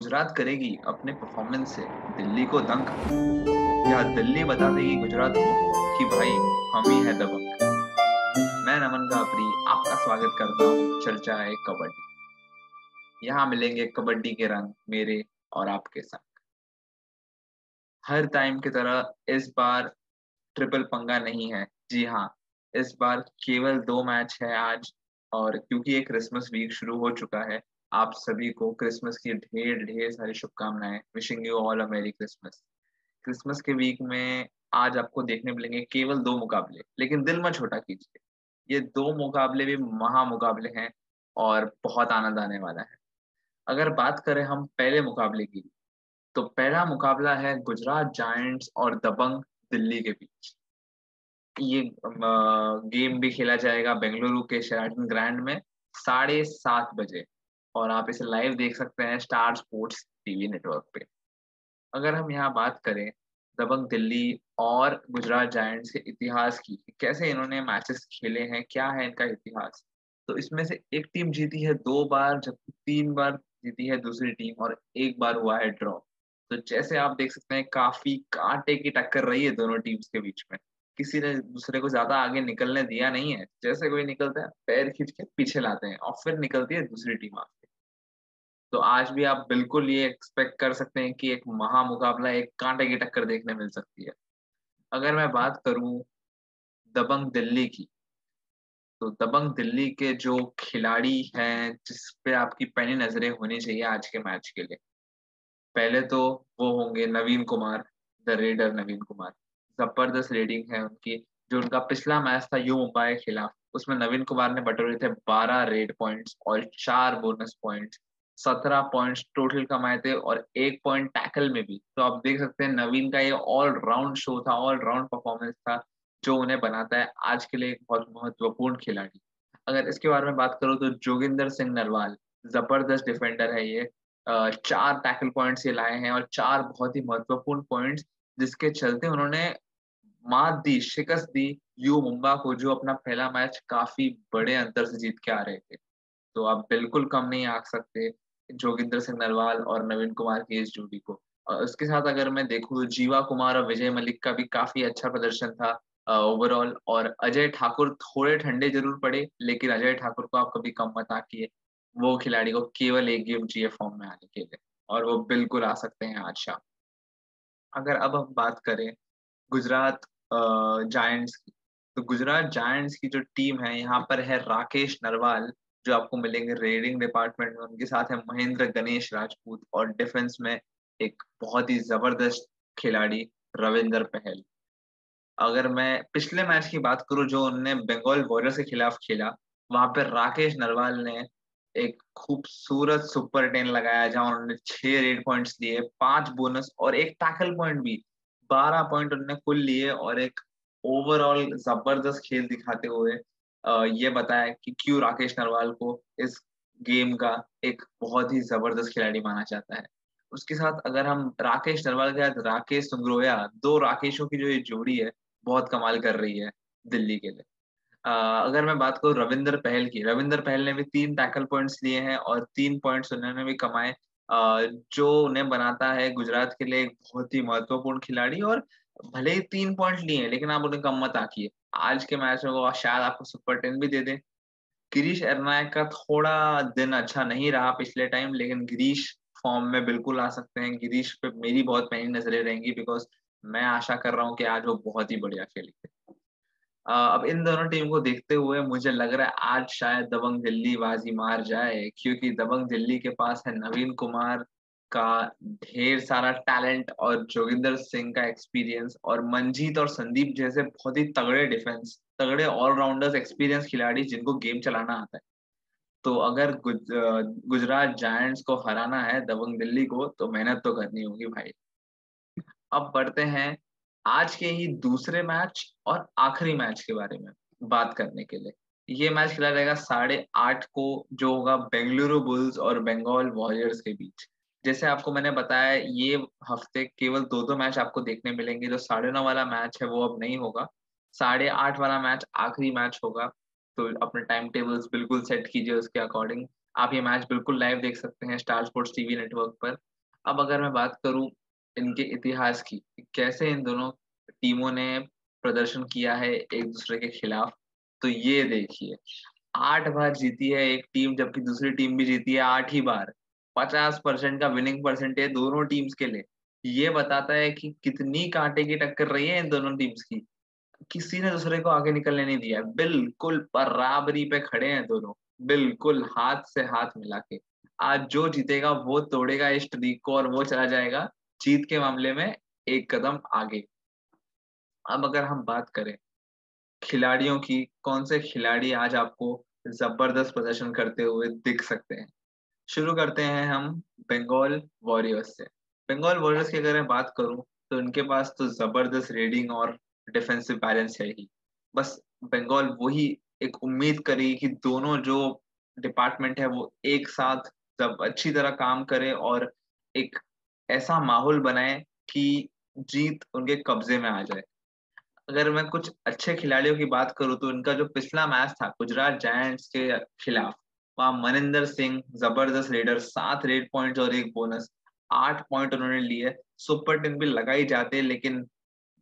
गुजरात करेगी अपने परफॉर्मेंस से, दिल्ली को दंग या दिल्ली बता देगी गुजरात को कि भाई, हम ही है दबंग। मैं नमन गाबरी आपका स्वागत करता हूँ चर्चा है कबड्डी। यहाँ मिलेंगे कबड्डी के रंग मेरे और आपके संग। हर टाइम की तरह इस बार ट्रिपल पंगा नहीं है। जी हाँ इस बार केवल दो मैच है आज और क्योंकि एक क्रिसमस वीक शुरू हो चुका है आप सभी को क्रिसमस की ढेर ढेर सारी शुभकामनाएँ। विशिंग यू ऑल अ मेरी क्रिसमस क्रिसमस के वीक में आज आपको देखने मिलेंगे केवल दो मुकाबले, लेकिन दिल में छोटा कीजिए। ये दो मुकाबले भी महा मुकाबले हैं और बहुत आनंद आने वाला है। अगर बात करें हम पहले मुकाबले की तो पहला मुकाबला है गुजरात जायंट्स और दबंग दिल्ली के बीच। ये गेम भी खेला जाएगा बेंगलुरु के शेराटन ग्रैंड में साढ़े सात बजे। और आप इसे लाइव देख सकते हैं स्टार स्पोर्ट्स टीवी नेटवर्क पे। अगर हम यहाँ बात करें दबंग दिल्ली और गुजरात जायंट्स के इतिहास की, कैसे इन्होंने मैचेस खेले हैं, क्या है इनका इतिहास? तो इसमें से एक टीम जीती है दो बार, जबकि तीन बार जीती है दूसरी टीम और एक बार हुआ है ड्रॉ तो जैसे आप देख सकते हैं, काफ़ी कांटे की टक्कर रही है दोनों टीम्स के बीच में। किसी ने दूसरे को ज़्यादा आगे निकलने दिया नहीं है। जैसे कोई निकलता है, पैर खींच के पीछे लाते हैं और फिर निकलती है दूसरी टीम आगे। तो आज भी आप बिल्कुल ये एक्सपेक्ट कर सकते हैं कि एक महा मुकाबला एक कांटे की टक्कर देखने मिल सकती है। अगर मैं बात करूँ दबंग दिल्ली की तो दबंग दिल्ली के जो खिलाड़ी हैं, जिस पे आपकी पहली नज़रें होनी चाहिए आज के मैच के लिए, पहले तो वो होंगे नवीन कुमार, द रेडर नवीन कुमार। ज़बरदस्त रेडिंग है उनकी, जो उनका पिछला मैच था यू मुंबई के खिलाफ, उसमें नवीन कुमार ने बटोरे थे 12 रेड पॉइंट्स और चार बोनस पॉइंट्स। सत्रह पॉइंट्स टोटल कमाए थे और एक पॉइंट टैकल में भी। तो आप देख सकते हैं, नवीन का ये ऑल राउंड शो था ऑल राउंड परफॉर्मेंस था, जो उन्हें बनाता है आज के लिए एक बहुत महत्वपूर्ण खिलाड़ी। अगर इसके बारे में बात करो तो जोगिंदर सिंह नरवाल, ज़बरदस्त डिफेंडर है ये। चार टैकल पॉइंट्स ये लाए हैं और चार बहुत ही महत्वपूर्ण पॉइंट्स जिसके चलते उन्होंने मात दी, शिकस्त दी यू मुंबा को, जो अपना पहला मैच काफ़ी बड़े अंतर से जीत के आ रहे थे। तो आप बिल्कुल कम नहीं आ सकते। जोगिंदर सिंह नरवाल और नवीन कुमार की इस जोड़ी को। और उसके साथ अगर मैं देखूँ, जीवा कुमार और विजय मलिक का भी काफ़ी अच्छा प्रदर्शन था ओवरऑल और अजय ठाकुर थोड़े ठंडे ज़रूर पड़े, लेकिन अजय ठाकुर को आप कभी कम मत आकिए। वो खिलाड़ी को केवल एक गेम चाहिए फॉर्म में आने के लिए, और वो बिल्कुल आ सकते हैं आज शाम। अगर अब हम बात करें गुजरात जायंट्स की तो गुजरात जायंट्स की जो टीम है, यहाँ पर है राकेश नरवाल। जो आपको मिलेंगे रेडिंग डिपार्टमेंट में, उनके साथ है महेंद्र गणेश राजपूत और डिफेंस में एक बहुत ही ज़बरदस्त खिलाड़ी रविंदर पहल। अगर मैं पिछले मैच की बात करूँ, जो उन्होंने बंगाल वॉरियर्स के खिलाफ खेला, वहाँ पर राकेश नरवाल ने एक खूबसूरत सुपर टेन लगाया, जहाँ उन्होंने छह रेड पॉइंट्स दिए, पाँच बोनस और एक टैकल पॉइंट भी। बारह पॉइंट उन्होंने कुल लिए और एक ओवरऑल ज़बरदस्त खेल दिखाते हुए ये बताया कि क्यों राकेश नरवाल को इस गेम का एक बहुत ही ज़बरदस्त खिलाड़ी माना जाता है। उसके साथ अगर हम राकेश नरवाल के साथ राकेश सुंग्रोया, दो राकेशों की जो ये जोड़ी है, बहुत कमाल कर रही है दिल्ली के लिए। अगर मैं बात करूँ रविंदर पहल की, रविंदर पहल ने भी तीन टैकल पॉइंट्स लिए हैं और तीन पॉइंट्स उन्होंने भी कमाए। जो उन्हें बनाता है गुजरात के लिए एक बहुत ही महत्वपूर्ण खिलाड़ी और भले ही तीन पॉइंट लिए हैं, लेकिन आप उन्हें कम मत आकिए। आज के मैच में वो शायद आपको सुपर टेन भी दे दे। गिरीश एरनायक का थोड़ा दिन अच्छा नहीं रहा पिछले टाइम लेकिन गिरीश फॉर्म में बिल्कुल आ सकते हैं। गिरीश पे मेरी बहुत पहली नज़रें रहेंगी बिकॉज़ मैं आशा कर रहा हूँ कि आज वो बहुत ही बढ़िया खेलेंगे। अब इन दोनों टीम को देखते हुए मुझे लग रहा है आज शायद दबंग दिल्ली बाजी मार जाए, क्योंकि दबंग दिल्ली के पास है नवीन कुमार का ढेर सारा टैलेंट और जोगिंदर सिंह का एक्सपीरियंस और मंजीत और संदीप जैसे बहुत ही तगड़े डिफेंस तगड़े ऑलराउंडर्स एक्सपीरियंस खिलाड़ी जिनको गेम चलाना आता है। तो अगर गुज, गुजरात जायंट्स को हराना है दबंग दिल्ली को तो मेहनत तो करनी होगी भाई। अब बढ़ते हैं आज के ही दूसरे मैच और आखिरी मैच के बारे में बात करने के लिए। ये मैच खेला जाएगा साढ़े आठ को जो होगा बेंगलुरु बुल्स और बंगाल वॉरियर्स के बीच। जैसे आपको मैंने बताया, ये हफ़्ते केवल दो दो मैच आपको देखने मिलेंगे। जो साढ़े नौ वाला मैच है, वो अब नहीं होगा। साढ़े आठ वाला मैच आखिरी मैच होगा। तो अपने टाइम टेबल्स बिल्कुल सेट कीजिए उसके अकॉर्डिंग आप ये मैच बिल्कुल लाइव देख सकते हैं स्टार स्पोर्ट्स टीवी नेटवर्क पर। अब अगर मैं बात करूँ इनके इतिहास की, कैसे इन दोनों टीमों ने प्रदर्शन किया है एक दूसरे के खिलाफ? तो ये देखिए, आठ बार जीती है एक टीम, जबकि दूसरी टीम भी जीती है आठ ही बार। पचास परसेंट का विनिंग परसेंटेज दोनों टीम्स के लिए। ये बताता है कि कितनी कांटे की टक्कर रही है इन दोनों टीम्स की। किसी ने दूसरे को आगे निकलने नहीं दिया। बिल्कुल बराबरी पे खड़े हैं दोनों। बिल्कुल हाथ से हाथ मिला के। आज जो जीतेगा वो तोड़ेगा इस ट्रीक को और वो चला जाएगा जीत के मामले में एक कदम आगे। अब अगर हम बात करें, खिलाड़ियों की, कौन से खिलाड़ी आज आपको ज़बरदस्त प्रदर्शन करते हुए दिख सकते हैं? शुरू करते हैं हम बंगाल वॉरियर्स से। बंगाल वॉरियर्स की अगर मैं बात करूँ तो उनके पास तो ज़बरदस्त रेडिंग और डिफेंसिव बैलेंस है ही। बस बंगाल वही एक उम्मीद करेगी कि दोनों जो डिपार्टमेंट है वो एक साथ जब अच्छी तरह काम करे और एक ऐसा माहौल बनाए कि जीत उनके कब्जे में आ जाए। अगर मैं कुछ अच्छे खिलाड़ियों की बात करूँ तो इनका जो पिछला मैच था, गुजरात जायंट्स के खिलाफ वहाँ, मनिंदर सिंह, ज़बरदस्त रेडर, सात रेड पॉइंट्स और एक बोनस, आठ पॉइंट उन्होंने लिए। सुपर टेन भी लगाई जाते लेकिन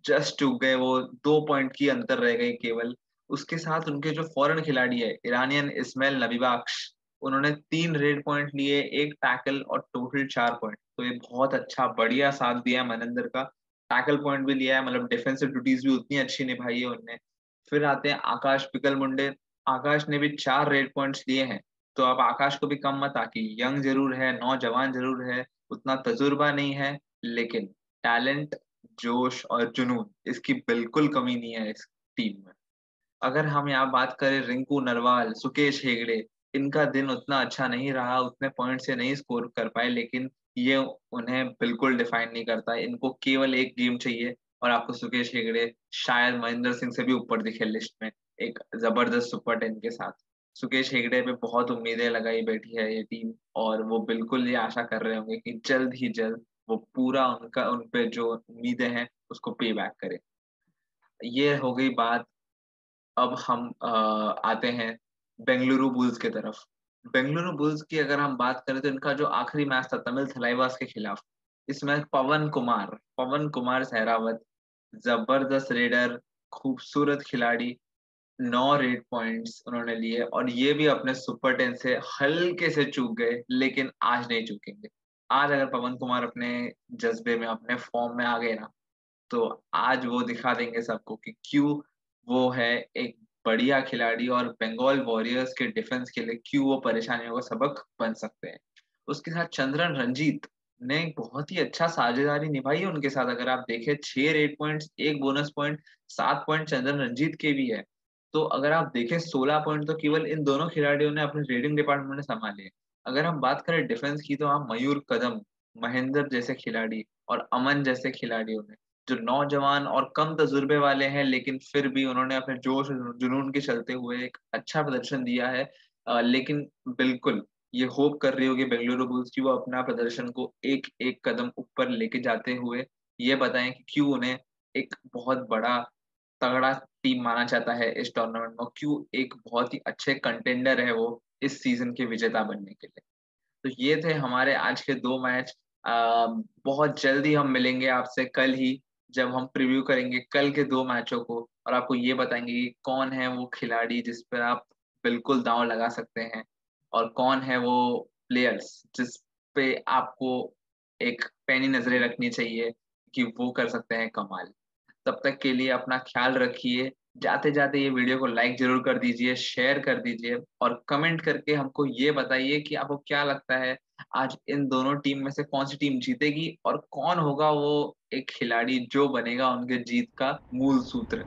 जस्ट चुक गए, वो दो पॉइंट की अंतर रह गई केवल। उसके साथ उनके जो फॉरेन खिलाड़ी है ईरानियन इस्माइल नबीबाक्ष उन्होंने तीन रेड पॉइंट लिए, एक टैकल और टोटल चार पॉइंट तो ये बहुत अच्छा बढ़िया साथ दिया है मनिंदर का। टैकल पॉइंट भी लिया है मतलब डिफेंसिव ड्यूटीज़ भी उतनी अच्छी निभाई है उनने। फिर आते हैं आकाश पिकल मुंडे आकाश ने भी चार रेड पॉइंट्स लिए हैं। तो आप आकाश को भी कम मत आकी यंग ज़रूर है, नौजवान ज़रूर है, उतना तजुर्बा नहीं है, लेकिन टैलेंट, जोश और जुनून, इसकी बिल्कुल कमी नहीं है इस टीम में। अगर हम यहाँ बात करें रिंकू, नरवाल, सुकेश हेगड़े, इनका दिन उतना अच्छा नहीं रहा, उतने पॉइंट से नहीं स्कोर कर पाए, लेकिन ये उन्हें बिल्कुल डिफाइन नहीं करता। इनको केवल एक गेम चाहिए, और आपको सुकेश हेगड़े, शायद महेंद्र सिंह से भी ऊपर दिखे लिस्ट में, एक ज़बरदस्त सुपर टेन के साथ। सुकेश हेगड़े पे बहुत उम्मीदें लगाई बैठी है ये टीम और वो बिल्कुल ये आशा कर रहे होंगे कि जल्द ही जल्द वो पूरा उनका उन पे जो उम्मीदें हैं उसको पे बैक करे। ये हो गई बात अब हम आ, आते हैं बेंगलुरु बुल्स की तरफ़। बेंगलुरु बुल्स की अगर हम बात करें तो इनका जो आखिरी मैच था तमिल थलाइवास के खिलाफ इसमें पवन कुमार पवन कुमार सहरावत ज़बरदस्त रेडर खूबसूरत खिलाड़ी नौ रेड पॉइंट्स उन्होंने लिए और ये भी अपने सुपर टेन से हल्के से चूक गए, लेकिन आज नहीं चूकेंगे। आज अगर पवन कुमार अपने जज्बे में, अपने फॉर्म में आ गए ना तो आज वो दिखा देंगे सबको कि क्यों वो है एक बढ़िया खिलाड़ी और बंगाल वॉरियर्स के डिफेंस के लिए क्यों वो परेशानियों का सबक बन सकते हैं। उसके साथ चंद्रन रंजीत ने बहुत ही अच्छा साझेदारी निभाई है उनके साथ। अगर आप देखें, छह रेड पॉइंट्स एक बोनस पॉइंट सात पॉइंट चंद्रन रंजीत के भी है। तो अगर आप देखें सोलह पॉइंट तो केवल इन दोनों खिलाड़ियों ने अपने रेडिंग डिपार्टमेंट में संभाले। अगर हम बात करें डिफेंस की तो आप मयूर कदम महेंद्र जैसे खिलाड़ी और अमन जैसे खिलाड़ियों ने जो नौजवान और कम तजुर्बे वाले हैं लेकिन फिर भी उन्होंने अपने जोश जुनून के चलते हुए एक अच्छा प्रदर्शन दिया है। आ, लेकिन बिल्कुल ये होप कर रही होगी बेंगलुरु बुल्स की वो अपना प्रदर्शन को एक एक कदम ऊपर लेके जाते हुए ये बताएँ कि क्यों उन्हें एक बहुत बड़ा तगड़ा टीम माना जाता है इस टूर्नामेंट में क्यों एक बहुत ही अच्छे कंटेंडर है वो इस सीज़न के विजेता बनने के लिए। तो ये थे हमारे आज के दो मैच आ, बहुत जल्दी हम मिलेंगे आपसे कल ही जब हम प्रीव्यू करेंगे कल के दो मैचों को और आपको ये बताएँगे कि कौन है वो खिलाड़ी जिस पर आप बिल्कुल दांव लगा सकते हैं और कौन है वो प्लेयर्स जिस पे आपको एक पैनी नज़रें रखनी चाहिए कि वो कर सकते हैं कमाल। तब तक के लिए अपना ख्याल रखिए। जाते जाते ये वीडियो को लाइक ज़रूर कर दीजिए शेयर कर दीजिए और कमेंट करके हमको ये बताइए कि आपको क्या लगता है, आज इन दोनों टीम में से कौन सी टीम जीतेगी और कौन होगा वो एक खिलाड़ी जो बनेगा उनके जीत का मूल सूत्र।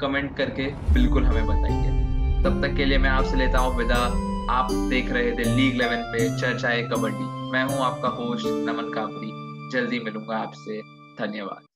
कमेंट करके बिल्कुल हमें बताइए। तब तक के लिए मैं आपसे लेता हूँ विदा। आप देख रहे थे लीग इलेवन पे चर्चाए कबड्डी। मैं हूँ आपका होस्ट नमन कापरी। जल्दी मिलूँगा आपसे। धन्यवाद।